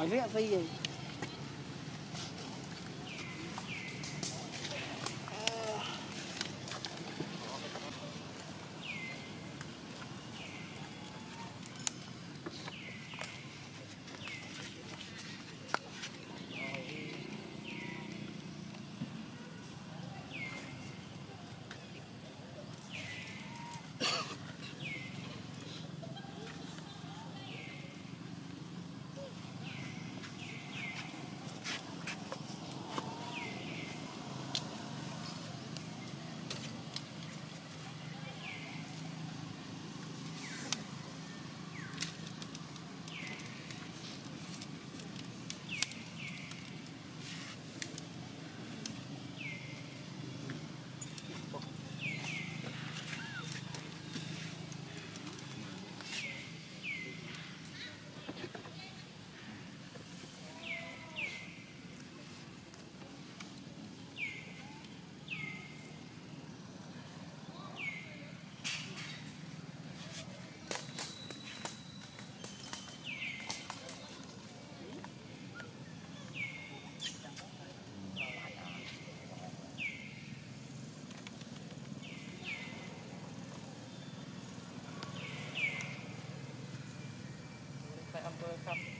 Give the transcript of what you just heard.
hỏi lẹ gì? อำเภอครับ